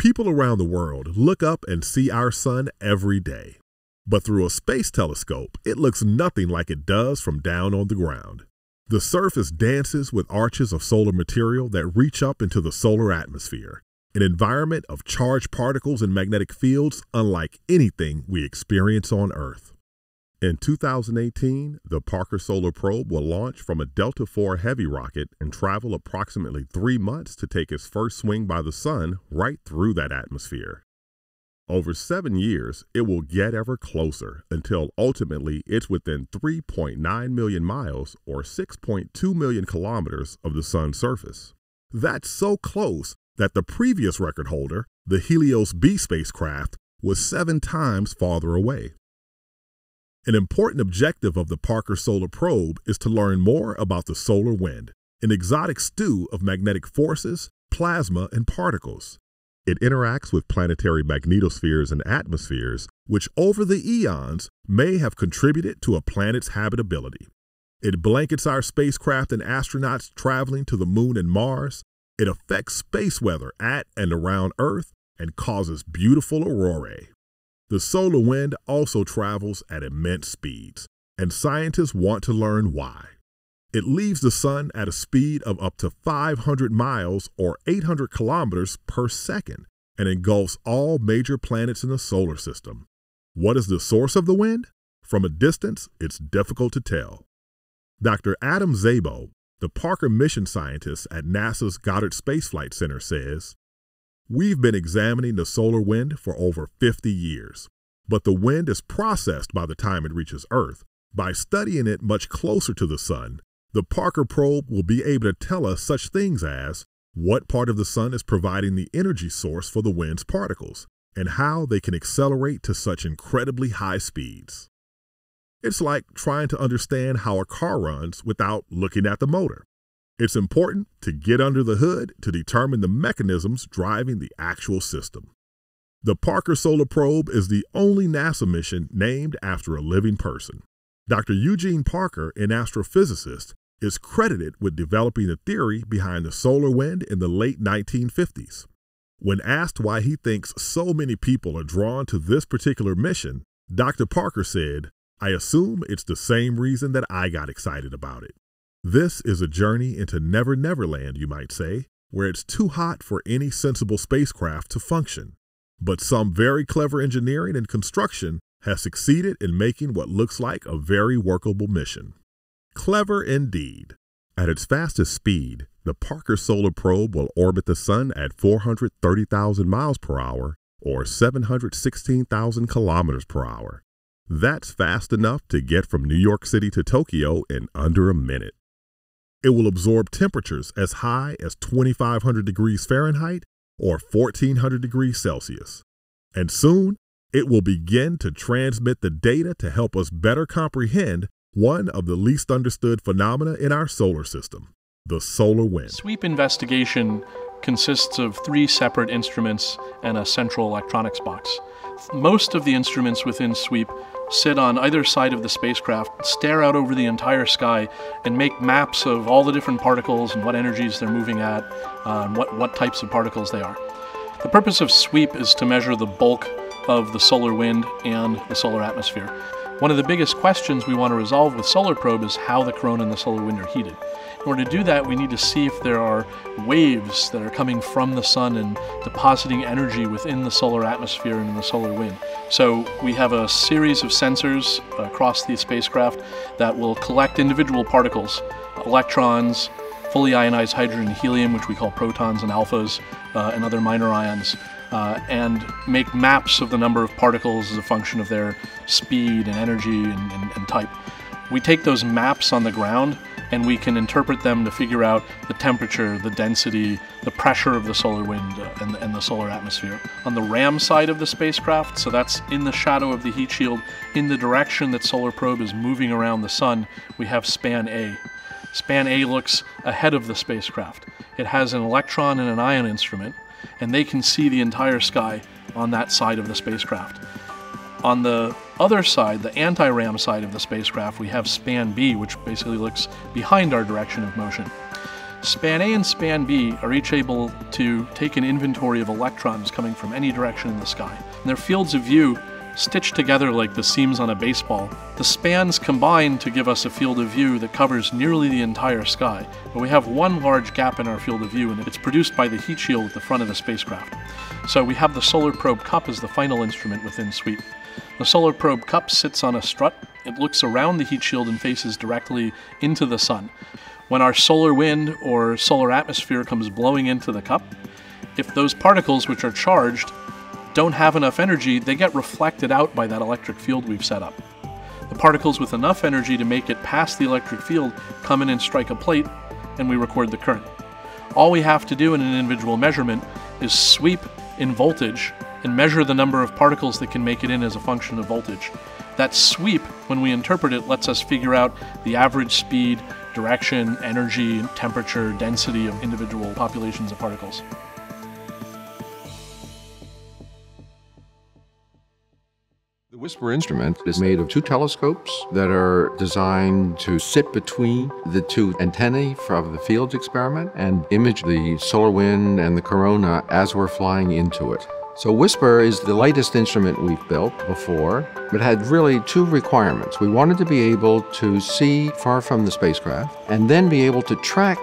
People around the world look up and see our sun every day. But through a space telescope, it looks nothing like it does from down on the ground. The surface dances with arches of solar material that reach up into the solar atmosphere, an environment of charged particles and magnetic fields unlike anything we experience on Earth. In 2018, the Parker Solar Probe will launch from a Delta IV Heavy rocket and travel approximately three months to take its first swing by the Sun right through that atmosphere. Over seven years, it will get ever closer until ultimately it's within 3.9 million miles or 6.2 million kilometers of the Sun's surface. That's so close that the previous record holder, the Helios B spacecraft, was seven times farther away. An important objective of the Parker Solar Probe is to learn more about the solar wind, an exotic stew of magnetic forces, plasma, and particles. It interacts with planetary magnetospheres and atmospheres, which over the eons may have contributed to a planet's habitability. It blankets our spacecraft and astronauts traveling to the moon and Mars. It affects space weather at and around Earth and causes beautiful aurorae. The solar wind also travels at immense speeds, and scientists want to learn why. It leaves the sun at a speed of up to 500 miles or 800 kilometers per second and engulfs all major planets in the solar system. What is the source of the wind? From a distance, it's difficult to tell. Dr. Adam Szabo, the Parker mission scientist at NASA's Goddard Space Flight Center, says We've been examining the solar wind for over 50 years, but the wind is processed by the time it reaches Earth. By studying it much closer to the sun, the Parker probe will be able to tell us such things as what part of the sun is providing the energy source for the wind's particles, and how they can accelerate to such incredibly high speeds. It's like trying to understand how a car runs without looking at the motor. It's important to get under the hood to determine the mechanisms driving the actual system. The Parker Solar Probe is the only NASA mission named after a living person. Dr. Eugene Parker, an astrophysicist, is credited with developing the theory behind the solar wind in the late 1950s. When asked why he thinks so many people are drawn to this particular mission, Dr. Parker said, I assume it's the same reason that I got excited about it. This is a journey into Never Never Land, you might say, where it's too hot for any sensible spacecraft to function. But some very clever engineering and construction has succeeded in making what looks like a very workable mission. Clever indeed. At its fastest speed, the Parker Solar Probe will orbit the Sun at 430,000 miles per hour or 716,000 kilometers per hour. That's fast enough to get from New York City to Tokyo in under a minute. It will absorb temperatures as high as 2,500 degrees Fahrenheit or 1,400 degrees Celsius. And soon, it will begin to transmit the data to help us better comprehend one of the least understood phenomena in our solar system the solar wind. SWEAP investigation consists of three separate instruments and a central electronics box. Most of the instruments within SWEAP sit on either side of the spacecraft, stare out over the entire sky, and make maps of all the different particles and what energies they're moving at, uh, and what, what types of particles they are. The purpose of SWEAP is to measure the bulk of the solar wind and the solar atmosphere. One of the biggest questions we want to resolve with Solar Probe is how the corona and the solar wind are heated. In order to do that, we need to see if there are waves that are coming from the sun and depositing energy within the solar atmosphere and in the solar wind. So we have a series of sensors across the spacecraft that will collect individual particles, electrons, fully ionized hydrogen and helium, which we call protons and alphas, uh, and other minor ions uh, and make maps of the number of particles as a function of their speed and energy and, and, and type. We take those maps on the ground and we can interpret them to figure out the temperature, the density, the pressure of the solar wind uh, and, and, the solar atmosphere. On the RAM side of the spacecraft, so that's in the shadow of the heat shield, in the direction that Solar Probe is moving around the sun, we have span A. Span A looks ahead of the spacecraft. It has an electron and an ion instrument, and they can see the entire sky on that side of the spacecraft. On the other side, the anti-ram side of the spacecraft, we have span B, which basically looks behind our direction of motion. Span A and Span B are each able to take an inventory of electrons coming from any direction in the sky. And their fields of view stitched together like the seams on a baseball. The spans combine to give us a field of view that covers nearly the entire sky, but we have one large gap in our field of view, and it's produced by the heat shield at the front of the spacecraft. So we have the Solar Probe Cup as the final instrument within SWEAP. The Solar Probe Cup sits on a strut. It looks around the heat shield and faces directly into the sun. When our solar wind or solar atmosphere comes blowing into the cup, if those particles which are charged don't have enough energy, they get reflected out by that electric field we've set up. The particles with enough energy to make it past the electric field come in and strike a plate, and we record the current. All we have to do in an individual measurement is sweep in voltage and measure the number of particles that can make it in as a function of voltage. That sweep, when we interpret it, lets us figure out the average speed, direction, energy, temperature, density of individual populations of particles. The WISPR instrument is made of two telescopes that are designed to sit between the two antennae from the Fields experiment and image the solar wind and the corona as we're flying into it. So WISPR is the lightest instrument we've built before. It had really two requirements. We wanted to be able to see far from the spacecraft and then be able to track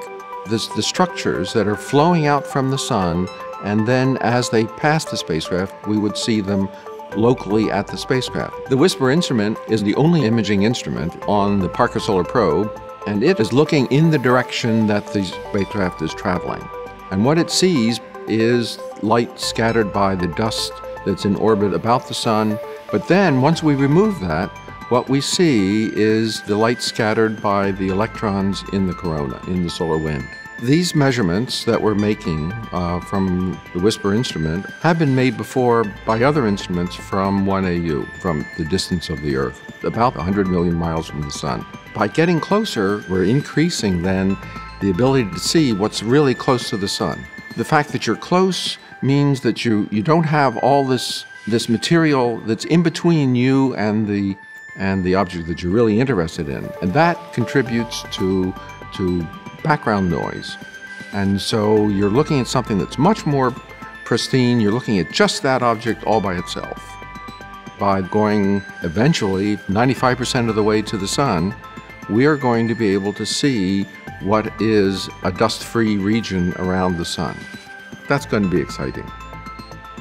this, the structures that are flowing out from the sun and then as they pass the spacecraft, we would see them locally at the spacecraft. The WISPR instrument is the only imaging instrument on the Parker Solar Probe, and it is looking in the direction that the spacecraft is traveling. And what it sees is light scattered by the dust that's in orbit about the sun. But then, once we remove that, what we see is the light scattered by the electrons in the corona, in the solar wind. These measurements that we're making uh, from the WISPR instrument have been made before by other instruments from 1AU, from the distance of the Earth, about 100 million miles from the Sun. By getting closer, we're increasing then the ability to see what's really close to the Sun. The fact that you're close means that you, you don't have all this, this material that's in between you and the, and the object that you're really interested in. And that contributes to, to background noise. And so you're looking at something that's much more pristine. You're looking at just that object all by itself. By going eventually 95% of the way to the sun, we are going to be able to see what is a dust free region around the sun. That's going to be exciting.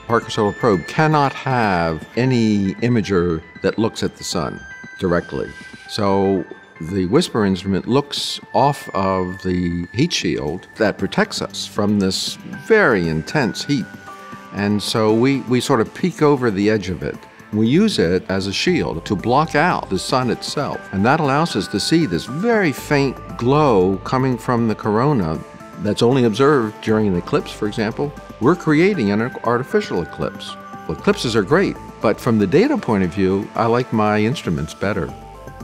Parker Solar Probe cannot have any imager that looks at the sun directly. So the WISPR instrument looks off of the heat shield that protects us from this very intense heat. And so we, we sort of peek over the edge of it. We use it as a shield to block out the sun itself. And that allows us to see this very faint glow coming from the corona that's only observed during an eclipse, for example. We're creating an artificial eclipse. Well, eclipses are great, but from the data point of view, I like my instruments better.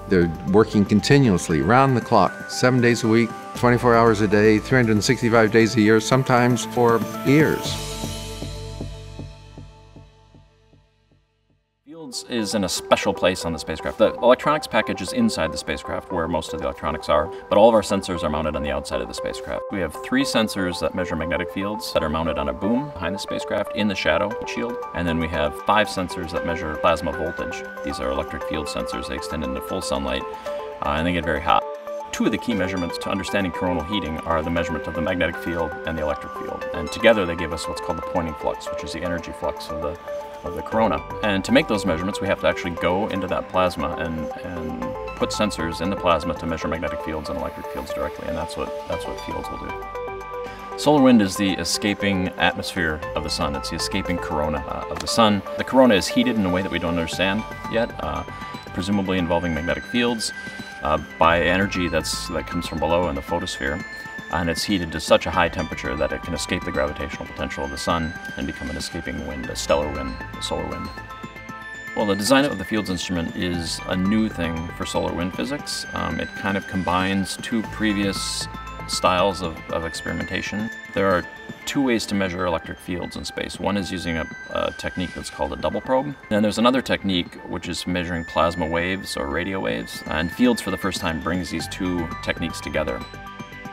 They're working continuously, round the clock, seven days a week, 24 hours a day, 365 days a year, sometimes for years. Is in a special place on the spacecraft. The electronics package is inside the spacecraft where most of the electronics are, but all of our sensors are mounted on the outside of the spacecraft. We have three sensors that measure magnetic fields that are mounted on a boom behind the spacecraft in the shadow shield, and then we have five sensors that measure plasma voltage. These are electric field sensors. They extend into full sunlight, uh, and they get very hot. Two of the key measurements to understanding coronal heating are the measurement of the magnetic field and the electric field. And together they give us what's called the Poynting flux, which is the energy flux of the of the corona. And to make those measurements, we have to actually go into that plasma and, and put sensors in the plasma to measure magnetic fields and electric fields directly, and that's what, that's what fields will do. Solar wind is the escaping atmosphere of the sun. It's the escaping corona uh, of the sun. The corona is heated in a way that we don't understand yet, uh, presumably involving magnetic fields, uh, by energy that's, that comes from below in the photosphere and it's heated to such a high temperature that it can escape the gravitational potential of the sun and become an escaping wind, a stellar wind, a solar wind. Well, the design of the Fields instrument is a new thing for solar wind physics. Um, it kind of combines two previous styles of, of, experimentation. There are two ways to measure electric fields in space. One is using a, a, technique that's called a double probe. Then there's another technique which is measuring plasma waves or radio waves. And Fields for the first time brings these two techniques together.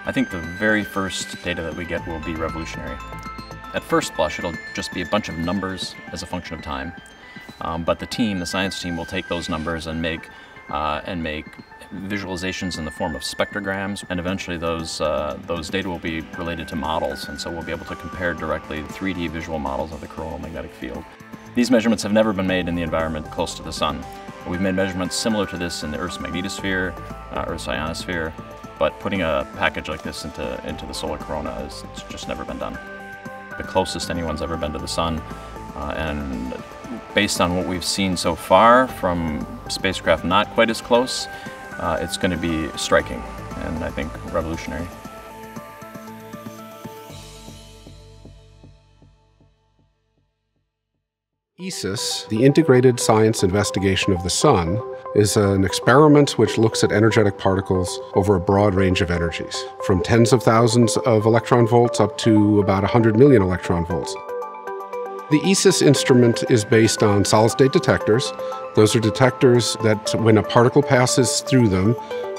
I think the very first data that we get will be revolutionary. At first blush, it'll just be a bunch of numbers as a function of time. Um, but the team, the science team, will take those numbers and make uh, and make visualizations in the form of spectrograms, and eventually those uh, those data will be related to models, and so we'll be able to compare directly 3D visual models of the coronal magnetic field. These measurements have never been made in the environment close to the sun. We've made measurements similar to this in the Earth's magnetosphere, uh, Earth's ionosphere, but putting a package like this into, into the solar corona is just never been done. The closest anyone's ever been to the sun, uh, and based on what we've seen so far from spacecraft not quite as close, uh, it's going to be striking and I think revolutionary. ISOIS, the Integrated Science Investigation of the Sun, is an experiment which looks at energetic particles over a broad range of energies, from tens of thousands of electron volts up to about 100 million electron volts. The ISOIS instrument is based on solid state detectors. Those are detectors that, when a particle passes through them,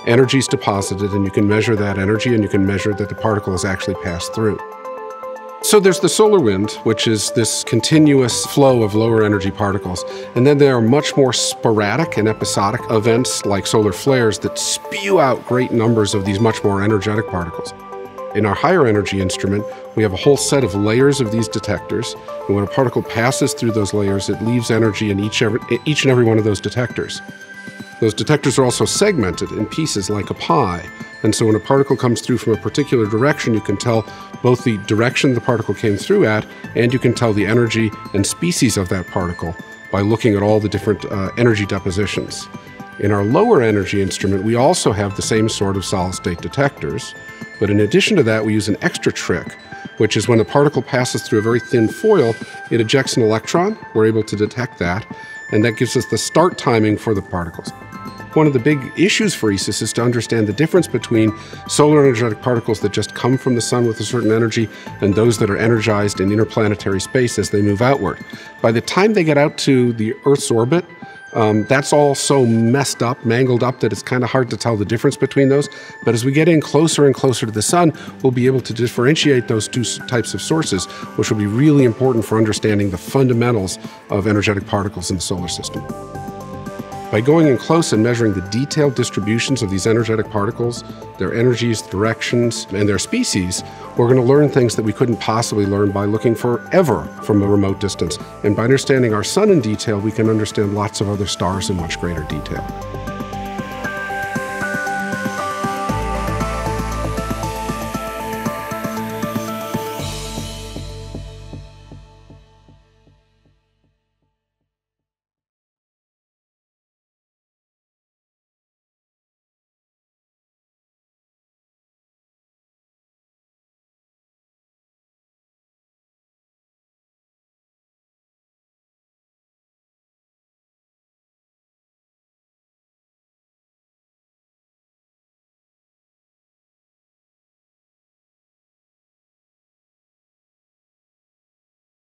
energy is deposited, and you can measure that energy and you can measure that the particle has actually passed through. So there's the solar wind, which is this continuous flow of lower energy particles. And then there are much more sporadic and episodic events like solar flares that spew out great numbers of these much more energetic particles. In our higher energy instrument, we have a whole set of layers of these detectors. And when a particle passes through those layers, it leaves energy in each, every, each and every one of those detectors. Those detectors are also segmented in pieces like a pie. And so when a particle comes through from a particular direction, you can tell both the direction the particle came through at, and you can tell the energy and species of that particle by looking at all the different uh, energy depositions. In our lower energy instrument, we also have the same sort of solid state detectors, but in addition to that, we use an extra trick, which is when a particle passes through a very thin foil, it ejects an electron. We're able to detect that, and that gives us the start timing for the particles. One of the big issues for ISOIS is to understand the difference between solar energetic particles that just come from the sun with a certain energy and those that are energized in interplanetary space as they move outward. By the time they get out to the Earth's orbit, um, that's all so messed up, mangled up, that it's kind of hard to tell the difference between those. But as we get in closer and closer to the sun, we'll be able to differentiate those two types of sources, which will be really important for understanding the fundamentals of energetic particles in the solar system. By going in close and measuring the detailed distributions of these energetic particles, their energies, directions, and their species, we're going to learn things that we couldn't possibly learn by looking forever from a remote distance. And by understanding our sun in detail, we can understand lots of other stars in much greater detail.